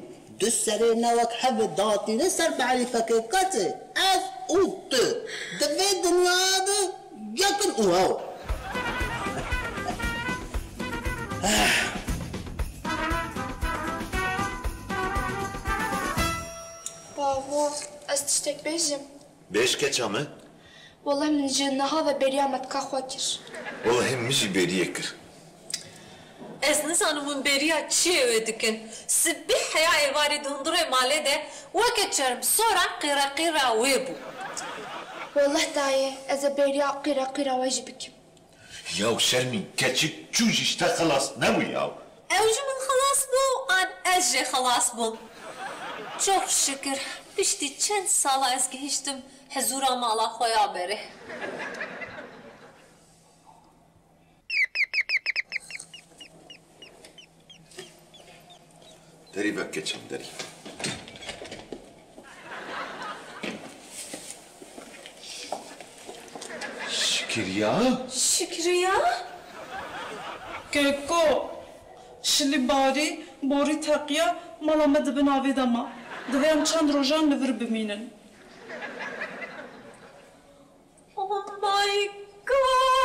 دسري نوك حب داتي نسر بعرفك كتي از اوت دفي دنيا هذا يكن اوهو بابا از تشتك بيجم Beş keç ama. والله من جنها وبريامة كاخوكر Vallahi mişi beriye Esnis hanımın beriya çiğ ödükün. Sibih ya evari dunduru malede ve geçerim sonra kıra kıra ve bu. Vallahi dayı, eze beriya kıra kıra ve jibikim. Yahu Şermin, keçik çuj işte halas ne bu yahu? Evcimin halas bu, an ezce halas bu. Çok şükür, pişti çen sala ezgeçtim. Hezurama Allah koya beri. Ya berê. Deri bak keçim deri. Şükür ya. Şükriya? Keko, şili bari, bori taqiya, mala me dibin avê de ma. Divêm çend rojan li vir bimînin. Oh my god!